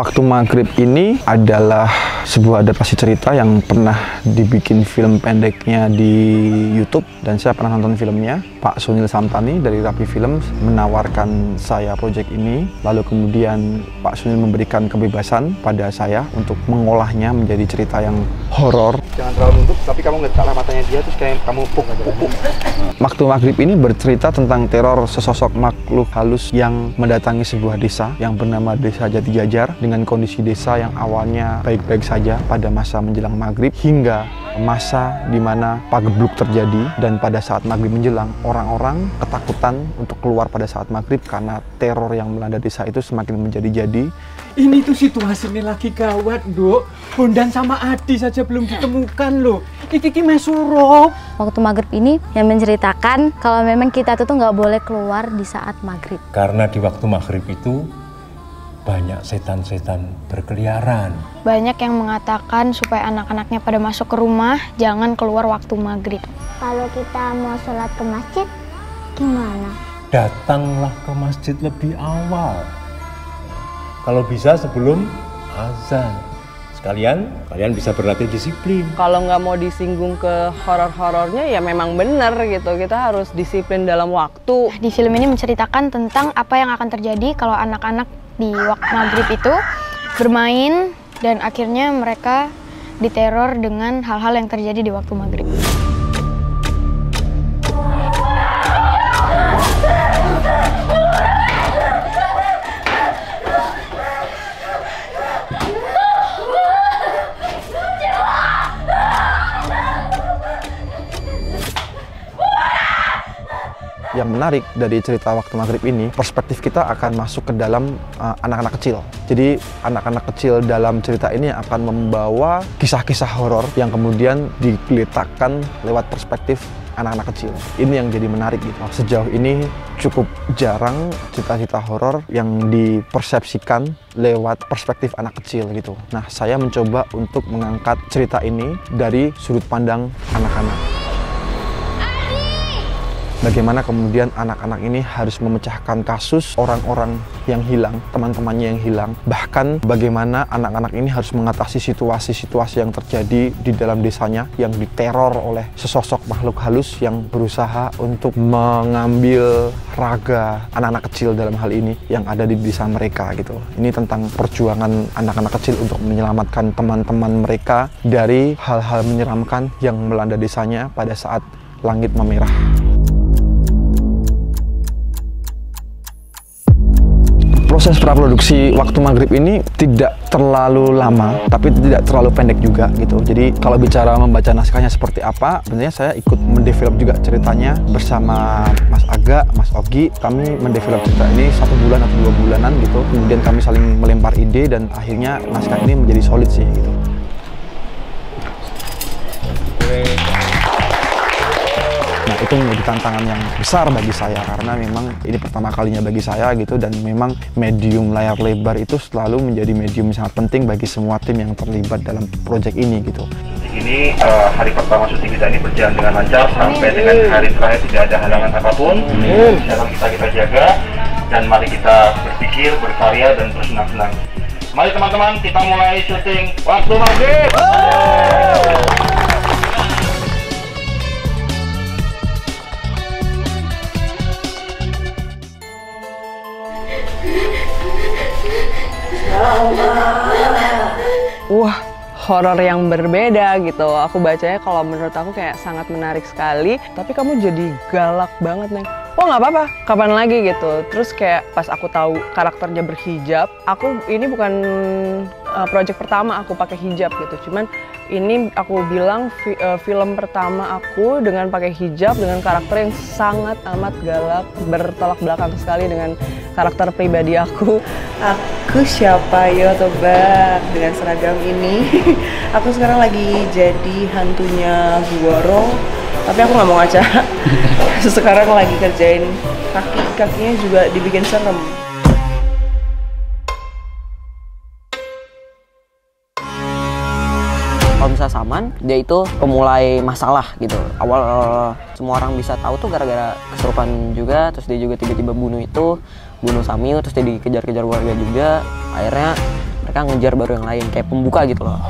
Waktu Maghrib ini adalah sebuah adaptasi cerita yang pernah dibikin film pendeknya di YouTube dan saya pernah nonton filmnya. Pak Sunil Samtani dari Rapi Film menawarkan saya proyek ini, lalu kemudian Pak Sunil memberikan kebebasan pada saya untuk mengolahnya menjadi cerita yang horor. Jangan terlalu nunduk, tapi kamu nggak salah matanya dia terus kayak kamu puk puk. Waktu Maghrib ini bercerita tentang teror sesosok makhluk halus yang mendatangi sebuah desa yang bernama Desa Jati Jajar dengan kondisi desa yang awalnya baik-baik saja pada masa menjelang maghrib hingga masa di mana pagebluk terjadi dan pada saat maghrib menjelang orang-orang ketakutan untuk keluar pada saat maghrib karena teror yang melanda desa itu semakin menjadi-jadi Ini tuh situasinya lagi gawat, Dok. Bondan sama Adi saja belum ditemukan loh. Iki ki mesurup. Waktu maghrib ini yang menceritakan kalau memang kita tuh nggak boleh keluar di saat maghrib. Karena di waktu maghrib itu banyak setan-setan berkeliaran. Banyak yang mengatakan supaya anak-anaknya pada masuk ke rumah, jangan keluar waktu maghrib. Kalau kita mau sholat ke masjid, gimana? Datanglah ke masjid lebih awal. Kalau bisa sebelum azan. Sekalian, kalian bisa berlatih disiplin. kalau nggak mau disinggung ke horor-horornya ya memang benar gitu kita harus disiplin dalam waktu Di film ini menceritakan tentang apa yang akan terjadi kalau anak-anak di waktu maghrib itu bermain dan akhirnya mereka diteror dengan hal-hal yang terjadi di waktu maghrib. Menarik dari cerita waktu maghrib ini perspektif kita akan masuk ke dalam uh, anak-anak kecil. Jadi anak-anak kecil dalam cerita ini akan membawa kisah-kisah horor yang kemudian diletakkan lewat perspektif anak-anak kecil. Ini yang jadi menarik gitu. Sejauh ini cukup jarang cerita-cerita horor yang dipersepsikan lewat perspektif anak kecil gitu. Nah saya mencoba untuk mengangkat cerita ini dari sudut pandang anak-anak bagaimana kemudian anak-anak ini harus memecahkan kasus orang-orang yang hilang, teman-temannya yang hilang. Bahkan bagaimana anak-anak ini harus mengatasi situasi-situasi yang terjadi di dalam desanya yang diteror oleh sesosok makhluk halus yang berusaha untuk mengambil raga anak-anak kecil dalam hal ini yang ada di desa mereka gitu. Ini tentang perjuangan anak-anak kecil untuk menyelamatkan teman-teman mereka dari hal-hal menyeramkan yang melanda desanya pada saat langit memerah. Proses praproduksi waktu maghrib ini tidak terlalu lama tapi tidak terlalu pendek juga gitu. Jadi kalau bicara membaca naskahnya seperti apa sebenarnya saya ikut mendevelop juga ceritanya bersama Mas Aga, Mas Ogi. Kami mendevelop cerita ini satu bulan atau dua bulanan gitu. Kemudian kami saling melempar ide dan akhirnya naskah ini menjadi solid sih gitu. Nah itu menjadi tantangan yang besar bagi saya karena memang ini pertama kalinya bagi saya gitu dan memang medium layar lebar itu selalu menjadi medium yang sangat penting bagi semua tim yang terlibat dalam proyek ini gitu. ini eh, hari pertama syuting kita ini berjalan dengan lancar sampai dengan hari terakhir tidak ada halangan apa pun. Dalam kita kita jaga dan mari kita berpikir, berkarya dan bersenang-senang. Mari teman-teman kita mulai syuting waktu maghrib. Wah horor yang berbeda gitu. Aku bacanya kalau menurut aku kayak sangat menarik sekali. Tapi kamu jadi galak banget neng. Oh nggak apa-apa. Kapan lagi gitu. Terus kayak pas aku tahu karakternya berhijab aku ini bukan uh, project pertama aku pakai hijab gitu cuman ini aku bilang fi- uh, film pertama aku dengan pakai hijab dengan karakter yang sangat amat galak bertolak belakang sekali dengan karakter pribadi aku Aku siapa yo tebak dengan seragam ini. aku sekarang lagi jadi hantunya Guoro, tapi aku nggak mau ngaca. sekarang lagi kerjain kaki kakinya juga dibikin serem. Misalnya Saman, dia itu pemulai masalah gitu. Awal semua orang bisa tahu tuh gara-gara kesurupan juga, terus dia juga tiba-tiba bunuh itu, bunuh Samil, terus dia dikejar-kejar warga juga. Akhirnya mereka ngejar baru yang lain kayak pembuka gitu loh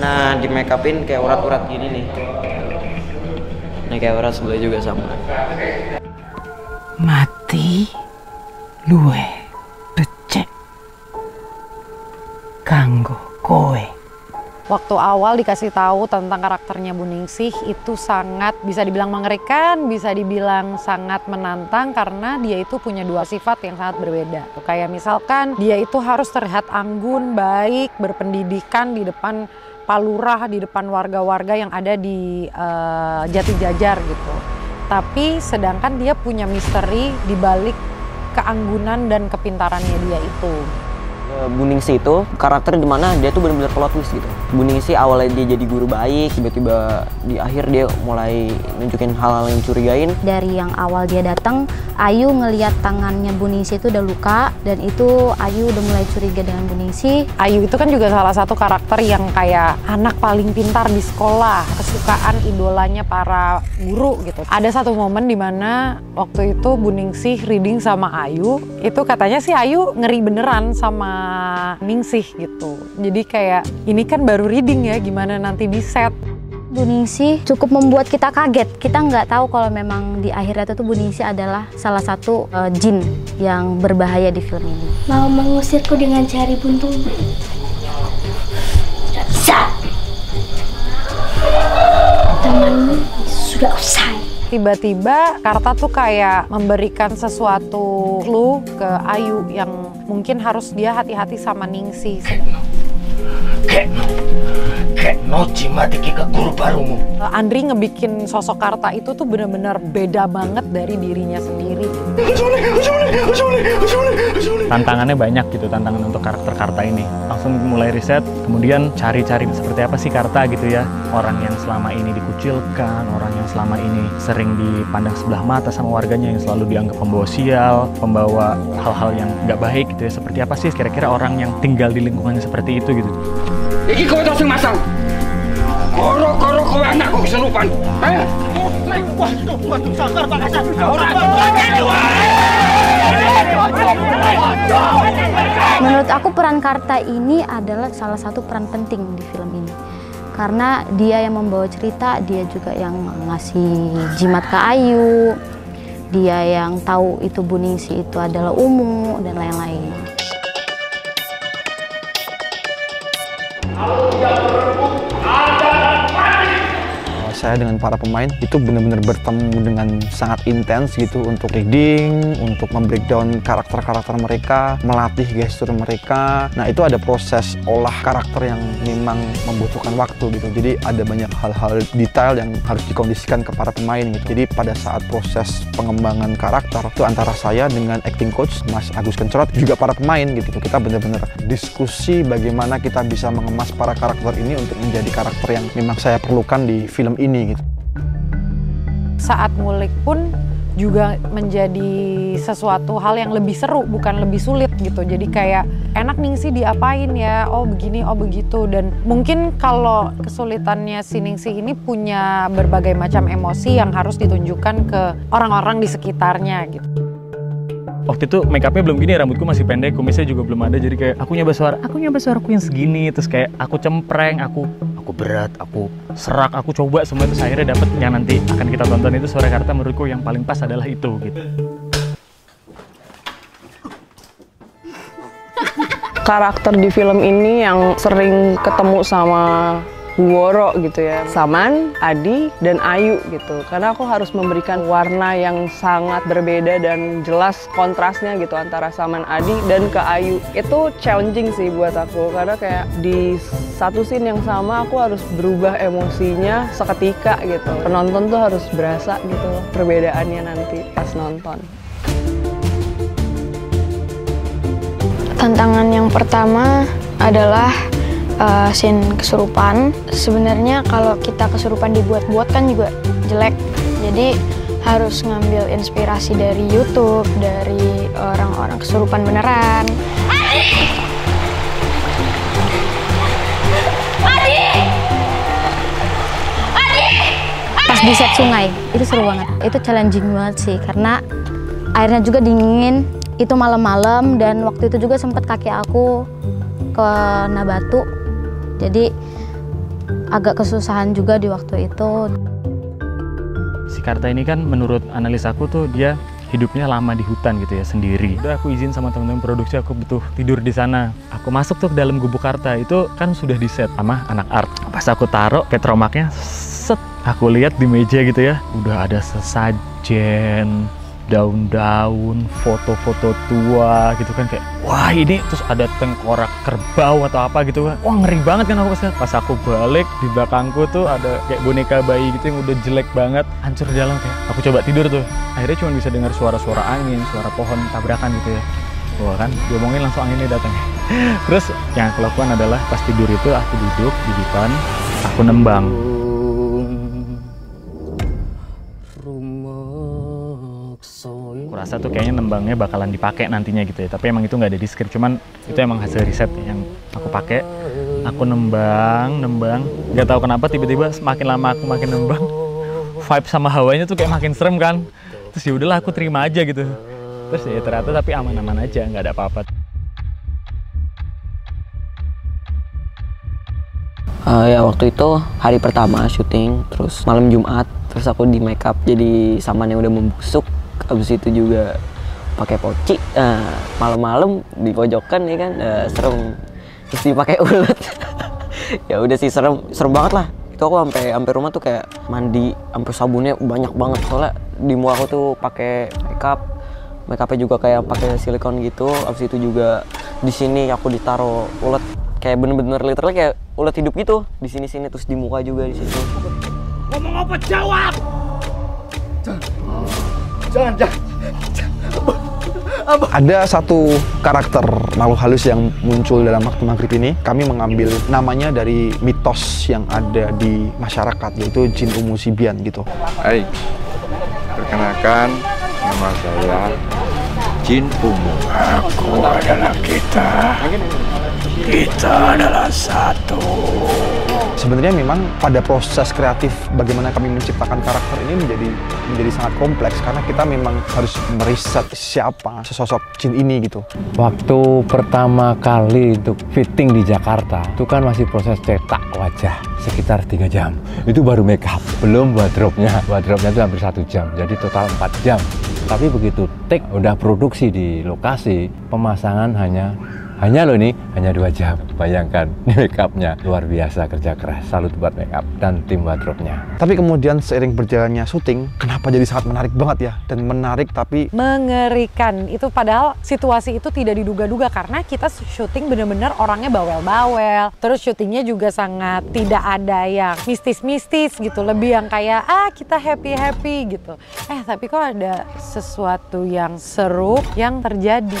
nah di make upin kayak urat-urat gini nih ini kayak urat sebelah juga sama Mati luwe becek kanggo kowe. Waktu awal dikasih tahu tentang karakternya Bu Ningsih itu sangat bisa dibilang mengerikan, bisa dibilang sangat menantang karena dia itu punya dua sifat yang sangat berbeda. Kayak misalkan dia itu harus terlihat anggun, baik, berpendidikan di depan palurah, di depan warga-warga yang ada di uh, Jati Jajar gitu. Tapi sedangkan dia punya misteri di balik keanggunan dan kepintarannya dia itu. Bu Ningsih itu karakter di mana dia tuh benar-benar plot twist gitu. Bu Ningsih awalnya dia jadi guru baik, tiba-tiba di akhir dia mulai nunjukin hal-hal yang curigain. Dari yang awal dia datang, Ayu ngelihat tangannya Bu Ningsih itu udah luka dan itu Ayu udah mulai curiga dengan Bu Ningsih. Ayu itu kan juga salah satu karakter yang kayak anak paling pintar di sekolah, kesukaan idolanya para guru gitu. Ada satu momen di mana waktu itu Bu Ningsih reading sama Ayu, itu katanya sih Ayu ngeri beneran sama Ningsih gitu. Jadi kayak ini kan baru reading ya, gimana nanti di set. Bu Ningsih cukup membuat kita kaget. Kita nggak tahu kalau memang di akhirnya itu Bu Ningsih adalah salah satu uh, jin yang berbahaya di film ini. Mau mengusirku dengan jari buntung? Tidak bisa. Temanmu sudah usai. Tiba-tiba Karta tuh kayak memberikan sesuatu clue ke Ayu yang mungkin harus dia hati-hati sama Ningsih. Kek, kek no mati ke guru barumu. Andri ngebikin sosok Karta itu tuh bener-bener beda banget dari dirinya sendiri. Tantangannya banyak gitu, tantangan untuk karakter Karta ini. Langsung mulai riset, kemudian cari-cari seperti apa sih Karta gitu ya. Orang yang selama ini dikucilkan, orang yang selama ini sering dipandang sebelah mata sama warganya yang selalu dianggap pembawa sial, pembawa hal-hal yang nggak baik gitu ya. Seperti apa sih kira-kira orang yang tinggal di lingkungannya seperti itu gitu. Iki kowe sing masang. Koro-koro kowe anakku keserupan. Eh? Menurut aku peran Karta ini adalah salah satu peran penting di film ini. Karena dia yang membawa cerita, dia juga yang ngasih jimat ke Ayu, dia yang tahu itu Bu Ningsih itu adalah Umu, dan lain-lain. Aleluia. Saya dengan para pemain itu benar-benar bertemu dengan sangat intens gitu untuk reading, untuk membreakdown karakter-karakter mereka, melatih gestur mereka. Nah itu ada proses olah karakter yang memang membutuhkan waktu gitu. Jadi ada banyak hal-hal detail yang harus dikondisikan ke para pemain gitu. Jadi pada saat proses pengembangan karakter itu antara saya dengan acting coach Mas Agus Kencerot juga para pemain gitu. Kita benar-benar diskusi bagaimana kita bisa mengemas para karakter ini untuk menjadi karakter yang memang saya perlukan di film ini ini gitu. Saat ngulik pun juga menjadi sesuatu hal yang lebih seru bukan lebih sulit gitu. Jadi kayak enak Ningsih diapain ya oh begini oh begitu. Dan mungkin kalau kesulitannya si Ningsih ini punya berbagai macam emosi yang harus ditunjukkan ke orang-orang di sekitarnya gitu. Waktu itu make upnya belum gini rambutku masih pendek kumisnya juga belum ada. Jadi kayak aku nyoba suara aku nyoba suaraku yang segini terus kayak aku cempreng aku aku berat aku serak aku coba semua itu akhirnya dapet yang nanti akan kita tonton itu suara karta menurutku yang paling pas adalah itu gitu. Karakter di film ini yang sering ketemu sama Woro gitu ya. Saman, Adi, dan Ayu gitu. Karena aku harus memberikan warna yang sangat berbeda dan jelas kontrasnya gitu antara Saman, Adi, dan ke Ayu. Itu challenging sih buat aku. Karena kayak di satu scene yang sama aku harus berubah emosinya seketika gitu. Penonton tuh harus berasa gitu perbedaannya nanti pas nonton. Tantangan yang pertama adalah uh, scene kesurupan. Sebenarnya kalau kita kesurupan dibuat-buat kan juga jelek. Jadi harus ngambil inspirasi dari YouTube, dari orang-orang kesurupan beneran. Adi! Adi! Adi! di set sungai itu seru banget itu challenging banget sih karena airnya juga dingin itu malam-malam dan waktu itu juga sempat kaki aku kena batu jadi agak kesusahan juga di waktu itu Si Karta ini kan menurut analis aku tuh dia hidupnya lama di hutan gitu ya sendiri. Udah aku izin sama teman-teman produksi aku butuh tidur di sana. Aku masuk tuh ke dalam gubuk Karta itu kan sudah di set sama anak art. Pas aku taruh petromaknya set aku lihat di meja gitu ya udah ada sesajen daun-daun, foto-foto tua gitu kan kayak wah ini terus ada tengkorak kerbau atau apa gitu kan. Wah ngeri banget kan aku pas pas aku balik di belakangku tuh ada kayak boneka bayi gitu yang udah jelek banget. Hancur di dalam kayak aku coba tidur tuh. Akhirnya cuma bisa dengar suara-suara angin suara pohon tabrakan gitu ya. Wah kan, diomongin langsung anginnya datang. Terus yang aku lakukan adalah pas tidur itu aku duduk di depan, aku nembang. Rasa tuh kayaknya nembangnya bakalan dipakai nantinya gitu ya. Tapi emang itu nggak ada di skrip, cuman itu emang hasil riset yang aku pakai. Aku nembang, nembang. Nggak tahu kenapa tiba-tiba semakin lama aku makin nembang, vibe sama hawanya tuh kayak makin serem kan. Terus ya udahlah aku terima aja gitu. Terus ya ternyata tapi aman-aman aja, nggak ada apa-apa. Eh, ya waktu itu hari pertama syuting, terus malam Jumat, terus aku di make up jadi saman yang udah membusuk. Habis itu juga pakai poci. Nah, malam-malam di pojokan ya kan eh, serem. Terus dipakai ulet. ya udah sih serem, serem banget lah. Itu aku sampai sampai rumah tuh kayak mandi, sampai sabunnya banyak banget soalnya di muka aku tuh pakai makeup make upnya juga kayak pakai silikon gitu abis itu juga di sini aku ditaro ulet kayak bener-bener literally kayak ulet hidup gitu di sini sini terus di muka juga di situ Ngomong apa jawab? Jangan. Ada satu karakter makhluk halus yang muncul dalam waktu maghrib ini. Kami mengambil namanya dari mitos yang ada di masyarakat, yaitu Jin Umu Sibian gitu. Hai, perkenalkan nama saya Jin Ungu. Aku adalah kita. Kita adalah satu. Sebenarnya memang pada proses kreatif bagaimana kami menciptakan karakter ini menjadi menjadi sangat kompleks karena kita memang harus meriset siapa sesosok Jin ini gitu. Waktu pertama kali untuk fitting di Jakarta, itu kan masih proses cetak wajah sekitar tiga jam. Itu baru make up, belum wardrobe-nya. Wardrobe-nya itu hampir satu jam, jadi total 4 jam. Tapi begitu take udah produksi di lokasi, pemasangan hanya hanya loh ini hanya dua jam. Bayangkan ini make up-nya luar biasa kerja keras. Salut buat make up dan tim wardrobe-nya. Tapi kemudian seiring berjalannya syuting, kenapa jadi sangat menarik banget ya? Dan menarik tapi mengerikan itu padahal situasi itu tidak diduga-duga karena kita syuting bener-bener orangnya bawel-bawel terus syutingnya juga sangat tidak ada yang mistis-mistis gitu lebih yang kayak ah kita happy-happy gitu eh tapi kok ada sesuatu yang seru yang terjadi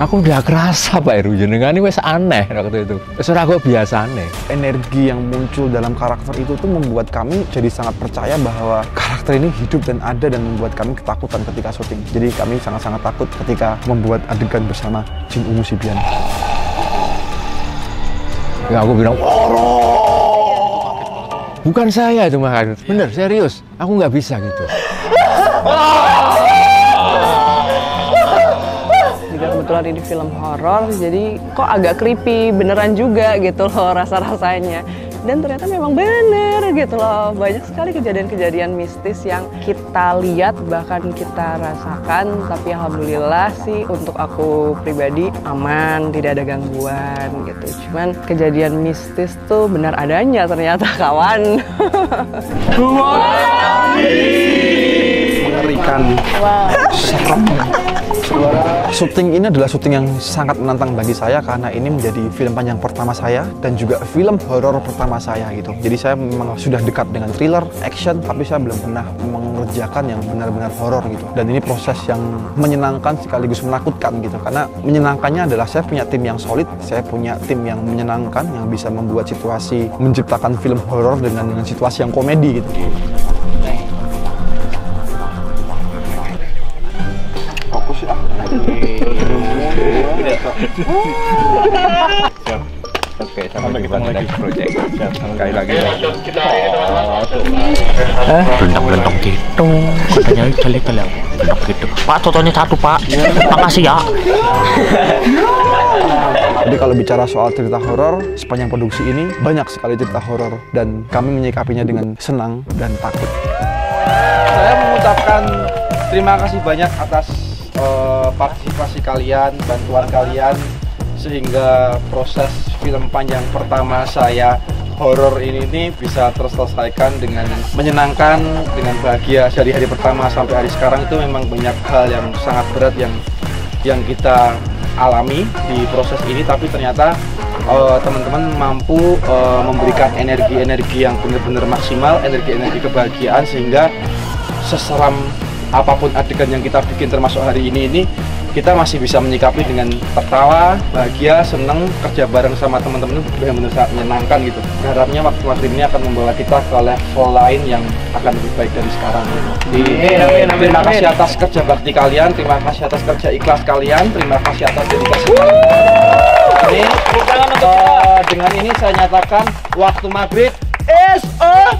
Aku udah kerasa Pak Heru jenengan ini wes aneh waktu itu. Wes ora kok biasa aneh. energi yang muncul dalam karakter itu tuh membuat kami jadi sangat percaya bahwa karakter ini hidup dan ada dan membuat kami ketakutan ketika syuting. Jadi kami sangat-sangat takut ketika membuat adegan bersama Jin Ungu Sibian. Ya aku bilang, "Woro." Bukan saya itu mah Bener, serius. Aku nggak bisa gitu. kebetulan ini film horor jadi kok agak creepy beneran juga gitu loh rasa-rasanya. Dan ternyata memang bener gitu loh banyak sekali kejadian-kejadian mistis yang kita lihat bahkan kita rasakan tapi alhamdulillah sih untuk aku pribadi aman tidak ada gangguan gitu. Cuman kejadian mistis tuh benar adanya ternyata kawan. Mengerikan. Wow. Syuting ini adalah syuting yang sangat menantang bagi saya karena ini menjadi film panjang pertama saya dan juga film horor pertama saya gitu. Jadi saya memang sudah dekat dengan thriller, action, tapi saya belum pernah mengerjakan yang benar-benar horor gitu. Dan ini proses yang menyenangkan sekaligus menakutkan gitu. Karena menyenangkannya adalah saya punya tim yang solid, saya punya tim yang menyenangkan yang bisa membuat situasi menciptakan film horor dengan dengan situasi yang komedi gitu. Oke, sampai ketemu lagi project. Sekali lagi. Eh, belentong-belentong gitu. Katanya kali-kali belentong gitu. Pak, totonya satu, Pak. Makasih ya. Jadi kalau bicara soal cerita horor, sepanjang produksi ini banyak sekali cerita horor dan kami menyikapinya dengan senang dan takut. Saya mengucapkan terima kasih banyak atas eh, partisipasi kalian, bantuan kalian sehingga proses film panjang pertama saya horor ini nih bisa terselesaikan dengan menyenangkan, dengan bahagia. Dari hari pertama sampai hari sekarang itu memang banyak hal yang sangat berat yang yang kita alami di proses ini. Tapi ternyata eh, teman-teman mampu eh, memberikan energi-energi yang benar-benar maksimal, energi-energi kebahagiaan sehingga seseram apa pun adegan yang kita bikin termasuk hari ini ini kita masih bisa menyikapi dengan tertawa, bahagia, seneng, kerja bareng sama teman-teman itu benar-benar sangat menyenangkan gitu. Harapnya waktu maghrib ini akan membawa kita ke level lain yang akan lebih baik dari sekarang. Jadi, terima kasih atas kerja bakti kalian, terima kasih atas kerja ikhlas kalian, terima kasih atas dedikasi kalian. Ini eh, dengan ini saya nyatakan waktu maghrib is a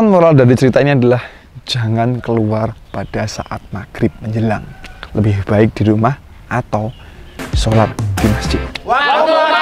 Pesan moral dari cerita ini adalah jangan keluar pada saat maghrib menjelang. Lebih baik di rumah atau sholat di masjid. Waktu